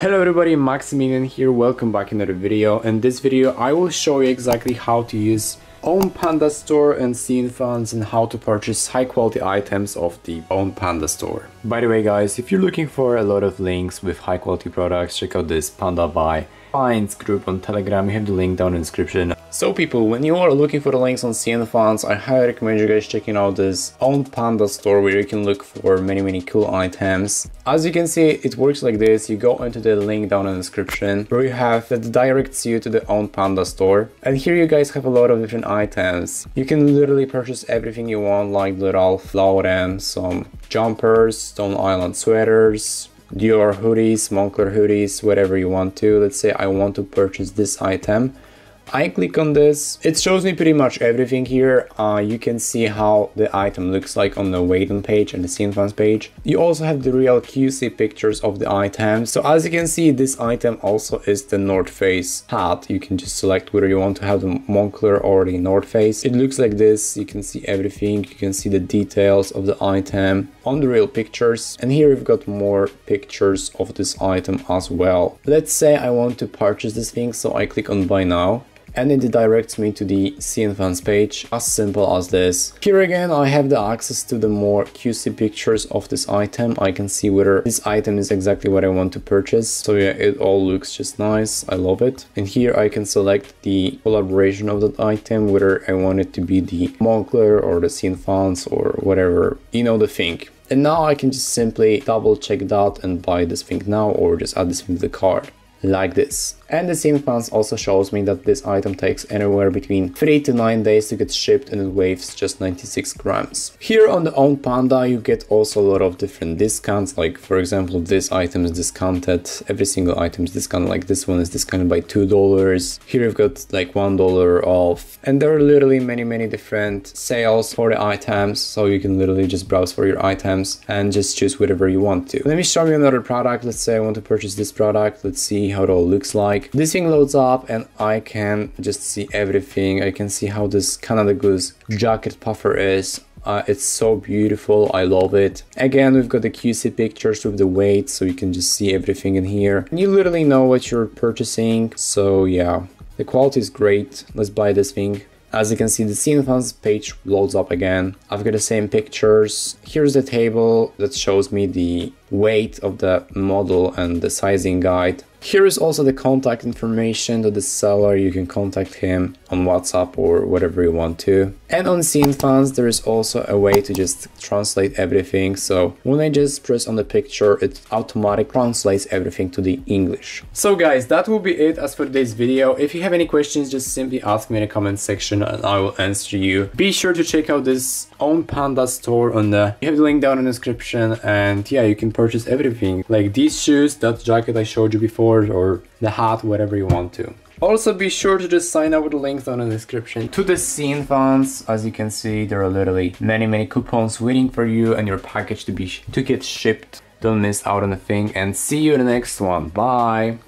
Hello everybody, Maximilian here, welcome back another video. In this video I will show you exactly how to use OwnPanda store and CNFans and how to purchase high quality items of the OwnPanda store. By the way guys, if you're looking for a lot of links with high quality products, check out this Panda Buy Finds group on Telegram, you have the link down in the description. So people, when you are looking for the links on CNFans, I highly recommend you guys checking out this OwnPanda store where you can look for many many cool items. As you can see, it works like this. You go into the link down in the description where you have that directs you to the OwnPanda store. And here you guys have a lot of different items. You can literally purchase everything you want like the Ralph Lauren, some jumpers, Stone Island sweaters, Dior hoodies, Moncler hoodies, whatever you want to. Let's say I want to purchase this item. I click on this, it shows me pretty much everything here. Uh, you can see how the item looks like on the Weidian page and the Funds page. You also have the real QC pictures of the item. So as you can see, this item also is the North Face hat. You can just select whether you want to have the Moncler or the North Face. It looks like this. You can see everything. You can see the details of the item on the real pictures. And here we've got more pictures of this item as well. Let's say I want to purchase this thing, so I click on buy now and it directs me to the CNFans page, as simple as this. Here again I have the access to the more QC pictures of this item, I can see whether this item is exactly what I want to purchase, so yeah it all looks just nice, I love it. And here I can select the collaboration of that item, whether I want it to be the Moncler or the CNFans or whatever, you know the thing. And now I can just simply double check that and buy this thing now or just add this thing to the cart like this. And the CNFans also shows me that this item takes anywhere between 3 to 9 days to get shipped and it weighs just 96 grams. Here on the OwnPanda you get also a lot of different discounts. Like for example this item is discounted, every single item is discounted. Like this one is discounted by $2. Here you've got like $1 off. And there are literally many many different sales for the items. So you can literally just browse for your items and just choose whatever you want to. Let me show you another product, let's say I want to purchase this product, let's see how it all looks like like this thing loads up and I can just see everything. I can see how this Canada Goose jacket puffer is. Uh, it's so beautiful. I love it. Again we've got the QC pictures with the weight so you can just see everything in here. You literally know what you're purchasing. So yeah the quality is great. Let's buy this thing. As you can see, the Scene page loads up again. I've got the same pictures. Here's the table that shows me the weight of the model and the sizing guide. Here is also the contact information to the seller. You can contact him on WhatsApp or whatever you want to. And on CNFans, there is also a way to just translate everything. So when I just press on the picture, it automatically translates everything to the English. So guys, that will be it as for today's video. If you have any questions, just simply ask me in the comment section and I will answer you. Be sure to check out this OwnPanda store on the, you have the link down in the description and yeah, you can purchase everything like these shoes, that jacket I showed you before, or the hat, whatever you want to. Also be sure to just sign up with the links down in the description to the CNFans. As you can see, there are literally many, many coupons waiting for you and your package to be to get shipped. Don't miss out on a thing and see you in the next one. Bye!